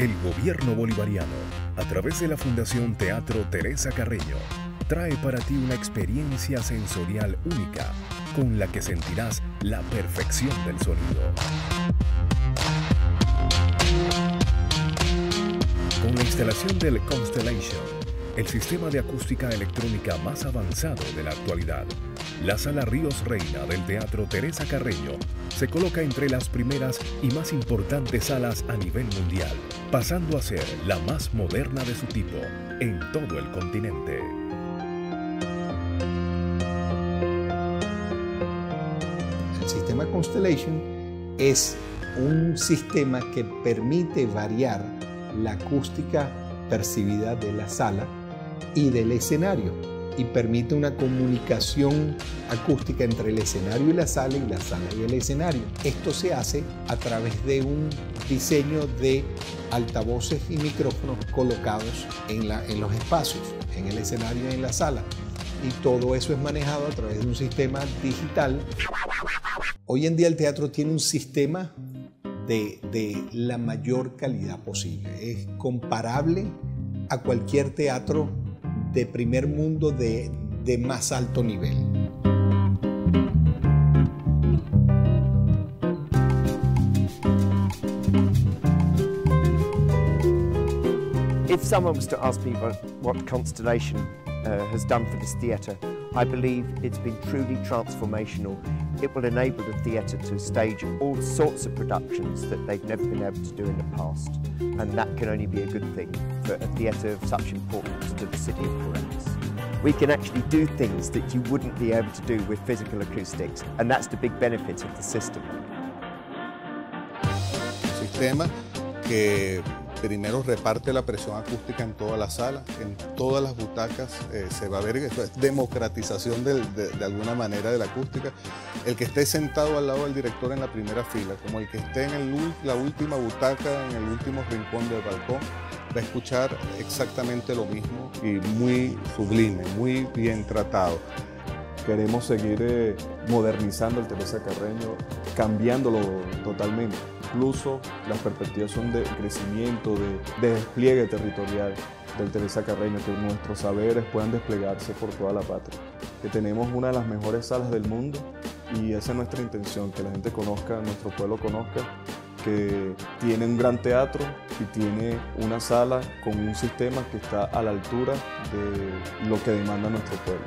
El gobierno bolivariano, a través de la Fundación Teatro Teresa Carreño, trae para ti una experiencia sensorial única con la que sentirás la perfección del sonido. Con la instalación del Constellation, el sistema de acústica electrónica más avanzado de la actualidad, la Sala Ríos Reina del Teatro Teresa Carreño se coloca entre las primeras y más importantes salas a nivel mundial, pasando a ser la más moderna de su tipo en todo el continente. El sistema Constellation es un sistema que permite variar la acústica percibida de la sala y del escenario y permite una comunicación acústica entre el escenario y la sala y la sala y el escenario. Esto se hace a través de un diseño de altavoces y micrófonos colocados en, los espacios, en el escenario y en la sala. Y todo eso es manejado a través de un sistema digital. Hoy en día el teatro tiene un sistema de, la mayor calidad posible. Es comparable a cualquier teatro de primer mundo de más alto nivel. If someone was to ask me what, what Constellation uh, has done for this theatre, I believe it's been truly transformational. It will enable the theatre to stage all sorts of productions that they've never been able to do in the past, and that can only be a good thing for a theatre of such importance to the city of Corrales. We can actually do things that you wouldn't be able to do with physical acoustics, and that's the big benefit of the system. Sistema que primero reparte la presión acústica en toda la sala, en todas las butacas eh, se va a ver, esto es democratización de, de, alguna manera de la acústica. El que esté sentado al lado del director en la primera fila, como el que esté en la última butaca, en el último rincón del balcón, va a escuchar exactamente lo mismo y muy sublime, muy bien tratado. Queremos seguir eh, modernizando el Teresa Carreño, cambiándolo totalmente. Incluso las perspectivas son de crecimiento, de, de despliegue territorial del Teresa Carreño, que nuestros saberes puedan desplegarse por toda la patria. Que tenemos una de las mejores salas del mundo y esa es nuestra intención, que la gente conozca, nuestro pueblo conozca que tiene un gran teatro y tiene una sala con un sistema que está a la altura de lo que demanda nuestro pueblo.